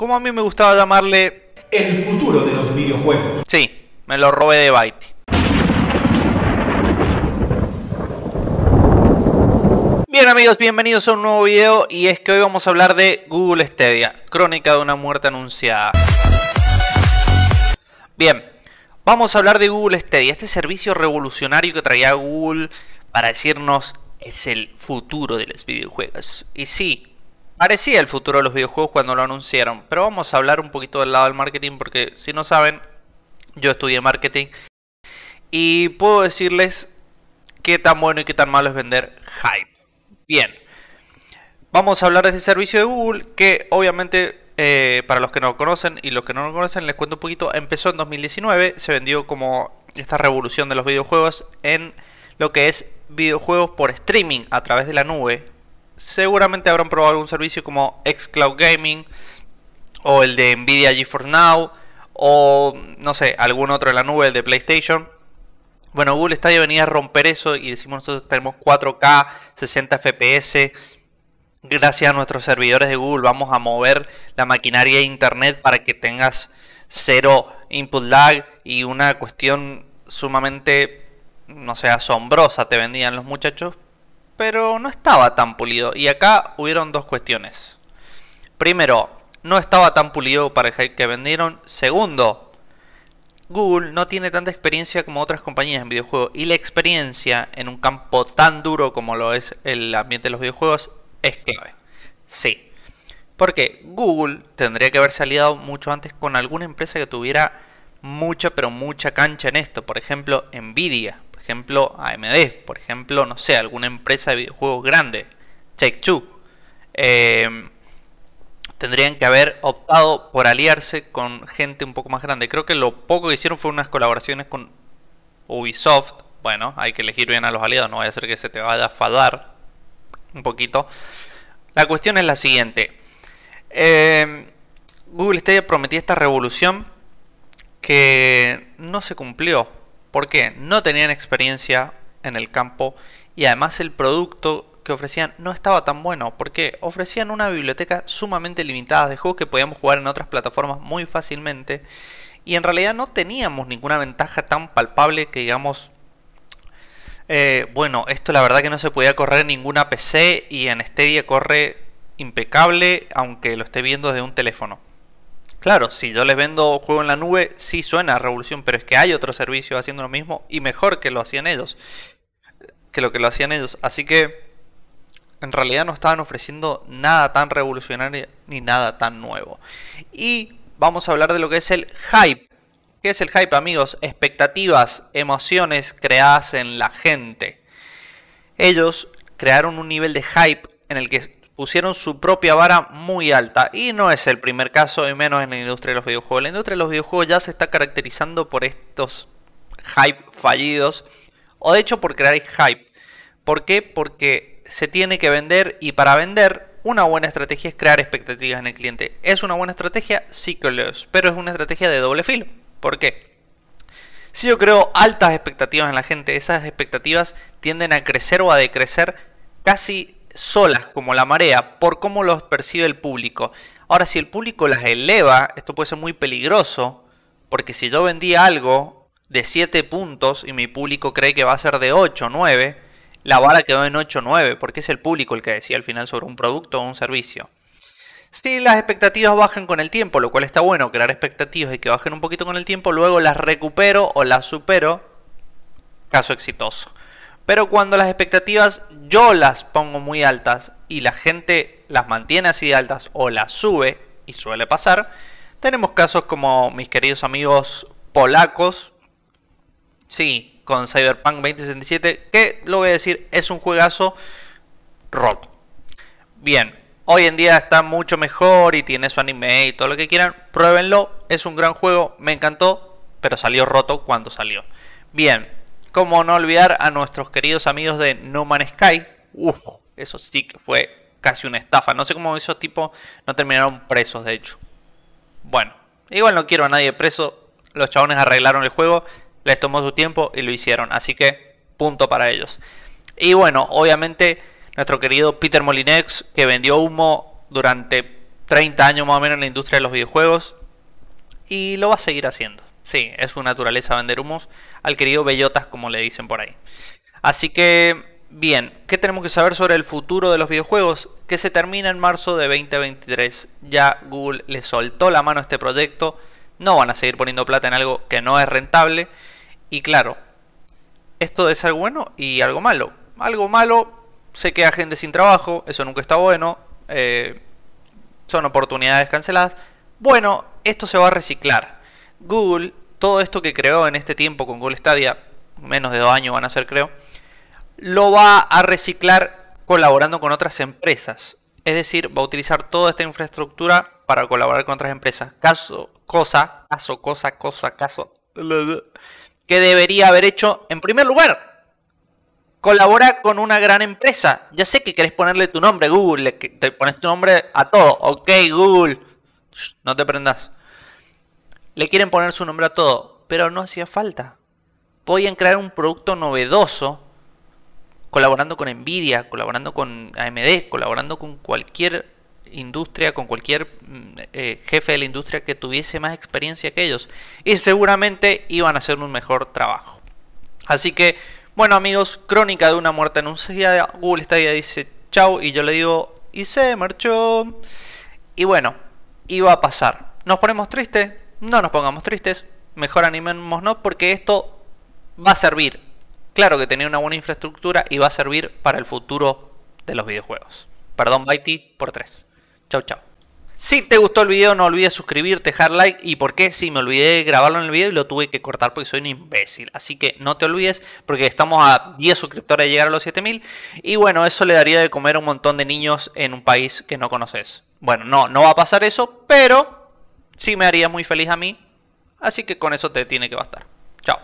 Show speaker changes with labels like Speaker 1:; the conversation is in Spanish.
Speaker 1: como a mí me gustaba llamarle...
Speaker 2: El futuro de los videojuegos.
Speaker 1: Sí, me lo robé de Byte. Bien amigos, bienvenidos a un nuevo video y es que hoy vamos a hablar de Google Stadia, crónica de una muerte anunciada. Bien, vamos a hablar de Google Stadia, este servicio revolucionario que traía Google para decirnos es el futuro de los videojuegos. Y sí, parecía el futuro de los videojuegos cuando lo anunciaron, pero vamos a hablar un poquito del lado del marketing porque si no saben, yo estudié marketing y puedo decirles qué tan bueno y qué tan malo es vender hype. Bien, vamos a hablar de este servicio de Google que obviamente eh, para los que no lo conocen y los que no lo conocen les cuento un poquito, empezó en 2019, se vendió como esta revolución de los videojuegos en lo que es videojuegos por streaming a través de la nube. Seguramente habrán probado algún servicio como Xcloud Gaming o el de Nvidia GeForce Now o no sé, algún otro de la nube, el de PlayStation. Bueno, Google Stadia venía a romper eso y decimos nosotros tenemos 4K, 60 FPS. Gracias a nuestros servidores de Google vamos a mover la maquinaria de Internet para que tengas cero input lag y una cuestión sumamente, no sé, asombrosa te vendían los muchachos. Pero no estaba tan pulido. Y acá hubieron dos cuestiones. Primero, no estaba tan pulido para el hype que vendieron. Segundo, Google no tiene tanta experiencia como otras compañías en videojuegos y la experiencia en un campo tan duro como lo es el ambiente de los videojuegos es clave. Sí. Porque Google tendría que haberse aliado mucho antes con alguna empresa que tuviera mucha pero mucha cancha en esto. Por ejemplo, Nvidia, ejemplo, AMD, por ejemplo, no sé, alguna empresa de videojuegos grande, Take Two. Eh, tendrían que haber optado por aliarse con gente un poco más grande. Creo que lo poco que hicieron fue unas colaboraciones con Ubisoft. Bueno, hay que elegir bien a los aliados, no vaya a ser que se te vaya a fadar un poquito. La cuestión es la siguiente. Eh, Google Stadia prometía esta revolución que no se cumplió. ¿Por qué? No tenían experiencia en el campo y además el producto que ofrecían no estaba tan bueno, porque ofrecían una biblioteca sumamente limitada de juegos que podíamos jugar en otras plataformas muy fácilmente, y en realidad no teníamos ninguna ventaja tan palpable que digamos, eh, bueno, esto la verdad que no se podía correr en ninguna PC y en Stadia corre impecable, aunque lo esté viendo desde un teléfono. Claro, si yo les vendo juego en la nube, sí suena a revolución, pero es que hay otros servicios haciendo lo mismo y mejor que lo hacían ellos. Que lo que lo hacían ellos. Así que en realidad no estaban ofreciendo nada tan revolucionario ni nada tan nuevo. Y vamos a hablar de lo que es el hype. ¿Qué es el hype, amigos? Expectativas, emociones creadas en la gente. Ellos crearon un nivel de hype en el que pusieron su propia vara muy alta. Y no es el primer caso, y menos en la industria de los videojuegos. La industria de los videojuegos ya se está caracterizando por estos hype fallidos. O de hecho por crear hype. ¿Por qué? Porque se tiene que vender y para vender una buena estrategia es crear expectativas en el cliente. ¿Es una buena estrategia? Sí que pero es una estrategia de doble filo. ¿Por qué? Si yo creo altas expectativas en la gente, esas expectativas tienden a crecer o a decrecer casi solas como la marea por cómo los percibe el público. Ahora, si el público las eleva, esto puede ser muy peligroso, porque si yo vendía algo de 7 puntos y mi público cree que va a ser de 8 o 9, la vara quedó en 8 o 9, porque es el público el que decía al final sobre un producto o un servicio. Si las expectativas bajan con el tiempo, lo cual está bueno, crear expectativas y que bajen un poquito con el tiempo, luego las recupero o las supero, caso exitoso. Pero cuando las expectativas yo las pongo muy altas y la gente las mantiene así altas o las sube, y suele pasar, tenemos casos como mis queridos amigos polacos, sí, con Cyberpunk 2077, que lo voy a decir, es un juegazo roto. Bien, hoy en día está mucho mejor y tiene su anime y todo lo que quieran, pruébenlo, es un gran juego, me encantó, pero salió roto cuando salió. Bien, como no olvidar a nuestros queridos amigos de No Man's Sky, uff, eso sí que fue casi una estafa, no sé cómo esos tipos no terminaron presos de hecho. Bueno, igual no quiero a nadie preso, los chabones arreglaron el juego, les tomó su tiempo y lo hicieron. Así que punto para ellos. Y bueno, obviamente nuestro querido Peter Molinex, que vendió humo durante 30 años más o menos en la industria de los videojuegos y lo va a seguir haciendo. Sí, es su naturaleza vender humos al querido Bellotas, como le dicen por ahí. Así que, bien, ¿qué tenemos que saber sobre el futuro de los videojuegos? Que se termina en marzo de 2023. Ya Google le soltó la mano a este proyecto. No van a seguir poniendo plata en algo que no es rentable. Y claro, esto es algo bueno y algo malo. Algo malo, se queda gente sin trabajo, eso nunca está bueno. Eh, son oportunidades canceladas. Bueno, esto se va a reciclar. Google, todo esto que creó en este tiempo con Google Stadia, menos de dos años van a ser creo, lo va a reciclar colaborando con otras empresas. Es decir, va a utilizar toda esta infraestructura para colaborar con otras empresas. Caso, cosa, caso, cosa, cosa, caso. Que debería haber hecho en primer lugar. Colabora con una gran empresa. Ya sé que querés ponerle tu nombre, Google. Te pones tu nombre a todo. Ok, Google. no te prendas. Le quieren poner su nombre a todo. Pero no hacía falta. Podían crear un producto novedoso colaborando con Nvidia, colaborando con AMD, colaborando con cualquier industria, con cualquier mm, eh, jefe de la industria que tuviese más experiencia que ellos. Y seguramente iban a hacer un mejor trabajo. Así que, bueno amigos, crónica de una muerte anunciada. Google Stadia dice chau y yo le digo, y se marchó. Y bueno, iba a pasar. ¿Nos ponemos tristes? No nos pongamos tristes. Mejor animémonos porque esto va a servir claro que tenía una buena infraestructura y va a servir para el futuro de los videojuegos. Perdón, Baiti, por 3. Chau, chau. Si te gustó el video, no olvides suscribirte, dejar like. ¿Y por qué? Si me olvidé de grabarlo en el video y lo tuve que cortar porque soy un imbécil. Así que no te olvides porque estamos a 10 suscriptores de llegar a los 7000. Y bueno, eso le daría de comer a un montón de niños en un país que no conoces. Bueno, no, no va a pasar eso, pero sí me haría muy feliz a mí. Así que con eso te tiene que bastar. Chao.